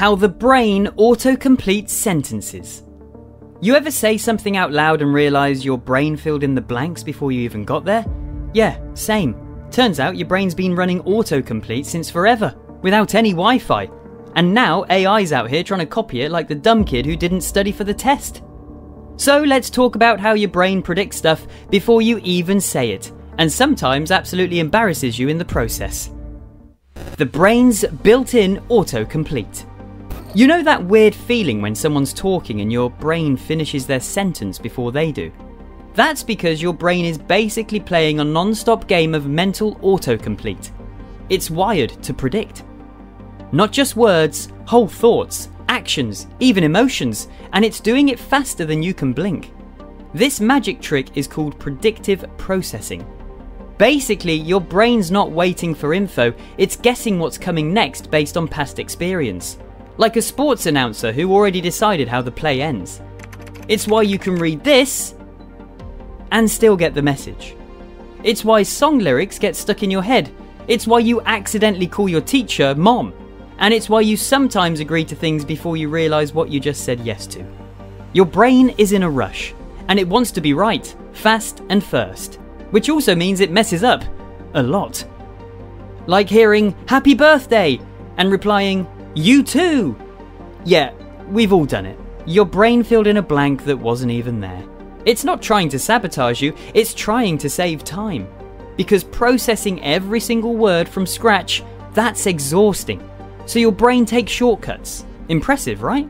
How the brain auto-completes sentences. You ever say something out loud and realise your brain filled in the blanks before you even got there? Yeah, same. Turns out your brain's been running autocomplete since forever, without any Wi Fi. And now AI's out here trying to copy it like the dumb kid who didn't study for the test. So let's talk about how your brain predicts stuff before you even say it, and sometimes absolutely embarrasses you in the process. The brain's built in autocomplete. You know that weird feeling when someone's talking and your brain finishes their sentence before they do? That's because your brain is basically playing a non stop game of mental autocomplete. It's wired to predict. Not just words, whole thoughts, actions, even emotions, and it's doing it faster than you can blink. This magic trick is called predictive processing. Basically, your brain's not waiting for info, it's guessing what's coming next based on past experience like a sports announcer who already decided how the play ends. It's why you can read this and still get the message. It's why song lyrics get stuck in your head. It's why you accidentally call your teacher mom. And it's why you sometimes agree to things before you realise what you just said yes to. Your brain is in a rush, and it wants to be right, fast and first, which also means it messes up a lot. Like hearing happy birthday and replying you too! Yeah, we've all done it. Your brain filled in a blank that wasn't even there. It's not trying to sabotage you, it's trying to save time. Because processing every single word from scratch, that's exhausting. So your brain takes shortcuts. Impressive, right?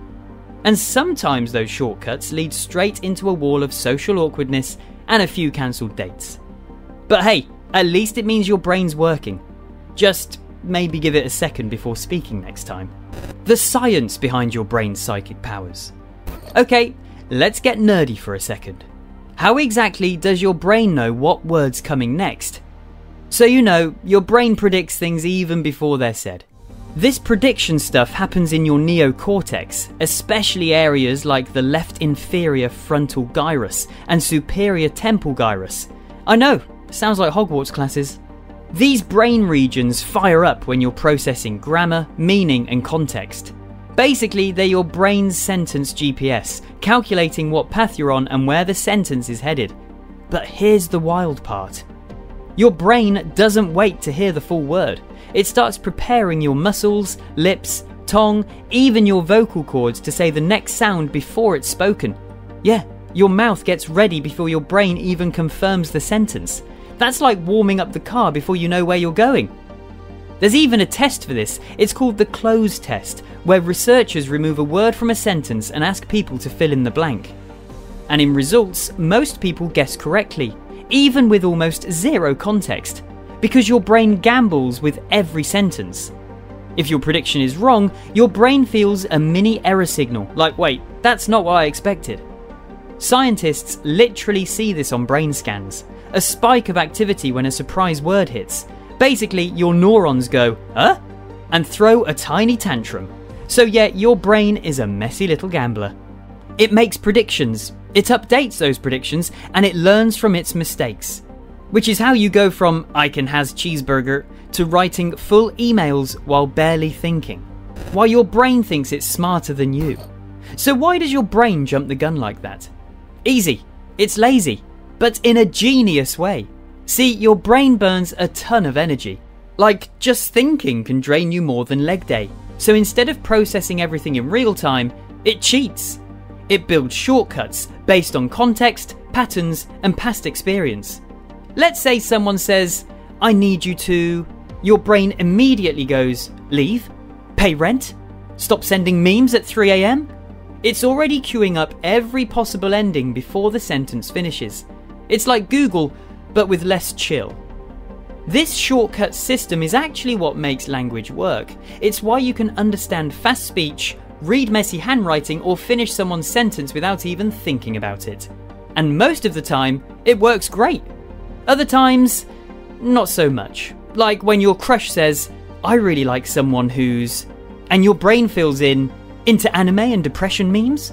And sometimes those shortcuts lead straight into a wall of social awkwardness and a few cancelled dates. But hey, at least it means your brain's working. Just maybe give it a second before speaking next time. The science behind your brain's psychic powers. Okay, let's get nerdy for a second. How exactly does your brain know what word's coming next? So you know, your brain predicts things even before they're said. This prediction stuff happens in your neocortex, especially areas like the left inferior frontal gyrus and superior temporal gyrus. I know, sounds like Hogwarts classes. These brain regions fire up when you're processing grammar, meaning, and context. Basically, they're your brain's sentence GPS, calculating what path you're on and where the sentence is headed. But here's the wild part your brain doesn't wait to hear the full word. It starts preparing your muscles, lips, tongue, even your vocal cords to say the next sound before it's spoken. Yeah, your mouth gets ready before your brain even confirms the sentence. That's like warming up the car before you know where you're going. There's even a test for this. It's called the cloze test, where researchers remove a word from a sentence and ask people to fill in the blank. And in results, most people guess correctly, even with almost zero context, because your brain gambles with every sentence. If your prediction is wrong, your brain feels a mini error signal, like, wait, that's not what I expected. Scientists literally see this on brain scans, a spike of activity when a surprise word hits. Basically, your neurons go, huh? And throw a tiny tantrum. So, yeah, your brain is a messy little gambler. It makes predictions, it updates those predictions, and it learns from its mistakes. Which is how you go from I can has cheeseburger to writing full emails while barely thinking. While your brain thinks it's smarter than you. So, why does your brain jump the gun like that? Easy, it's lazy but in a genius way. See, your brain burns a ton of energy. Like, just thinking can drain you more than leg day. So instead of processing everything in real time, it cheats. It builds shortcuts based on context, patterns, and past experience. Let's say someone says, I need you to. Your brain immediately goes, Leave? Pay rent? Stop sending memes at 3am? It's already queuing up every possible ending before the sentence finishes. It's like Google, but with less chill. This shortcut system is actually what makes language work. It's why you can understand fast speech, read messy handwriting, or finish someone's sentence without even thinking about it. And most of the time, it works great. Other times, not so much. Like when your crush says, I really like someone who's. and your brain fills in, into anime and depression memes?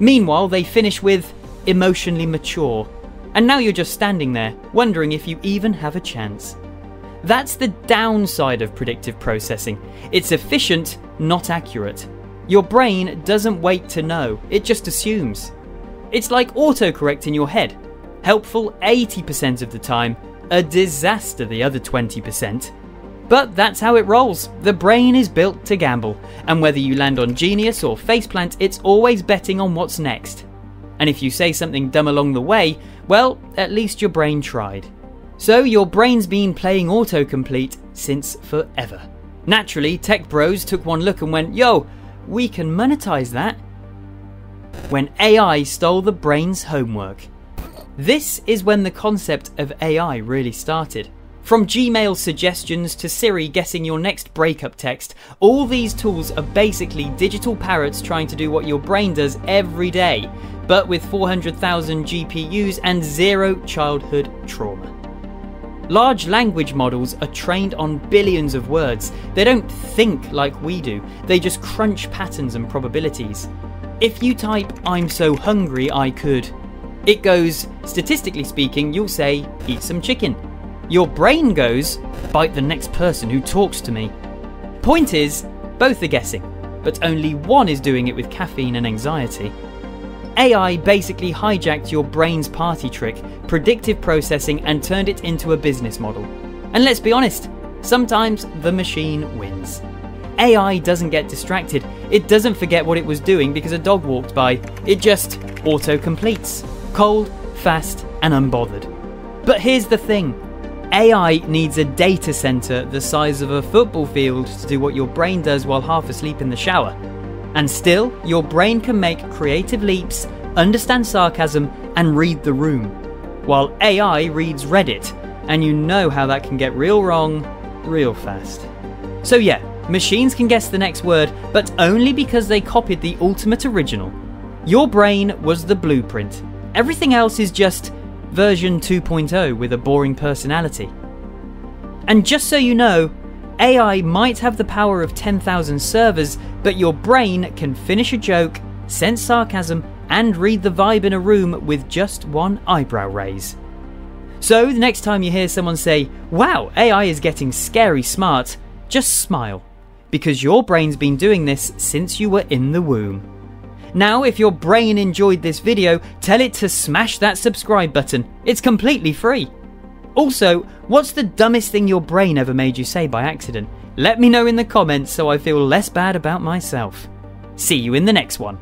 Meanwhile, they finish with emotionally mature and now you're just standing there, wondering if you even have a chance. That's the downside of predictive processing. It's efficient, not accurate. Your brain doesn't wait to know, it just assumes. It's like autocorrect in your head. Helpful 80% of the time, a disaster the other 20%. But that's how it rolls. The brain is built to gamble, and whether you land on Genius or Faceplant, it's always betting on what's next. And if you say something dumb along the way, well, at least your brain tried. So your brain's been playing autocomplete since forever. Naturally, tech bros took one look and went, yo, we can monetize that. When AI stole the brain's homework. This is when the concept of AI really started. From Gmail suggestions to Siri guessing your next breakup text, all these tools are basically digital parrots trying to do what your brain does every day, but with 400,000 GPUs and zero childhood trauma. Large language models are trained on billions of words. They don't think like we do, they just crunch patterns and probabilities. If you type, I'm so hungry I could, it goes, statistically speaking, you'll say, eat some chicken. Your brain goes, bite the next person who talks to me. Point is, both are guessing, but only one is doing it with caffeine and anxiety. AI basically hijacked your brain's party trick, predictive processing, and turned it into a business model. And let's be honest, sometimes the machine wins. AI doesn't get distracted, it doesn't forget what it was doing because a dog walked by, it just auto completes. Cold, fast, and unbothered. But here's the thing AI needs a data center the size of a football field to do what your brain does while half asleep in the shower. And still, your brain can make creative leaps, understand sarcasm, and read the room. While AI reads Reddit, and you know how that can get real wrong real fast. So, yeah, machines can guess the next word, but only because they copied the ultimate original. Your brain was the blueprint. Everything else is just version 2.0 with a boring personality. And just so you know, AI might have the power of 10,000 servers, but your brain can finish a joke, sense sarcasm, and read the vibe in a room with just one eyebrow raise. So, the next time you hear someone say, Wow, AI is getting scary smart, just smile, because your brain's been doing this since you were in the womb. Now, if your brain enjoyed this video, tell it to smash that subscribe button. It's completely free. Also, what's the dumbest thing your brain ever made you say by accident? Let me know in the comments so I feel less bad about myself. See you in the next one.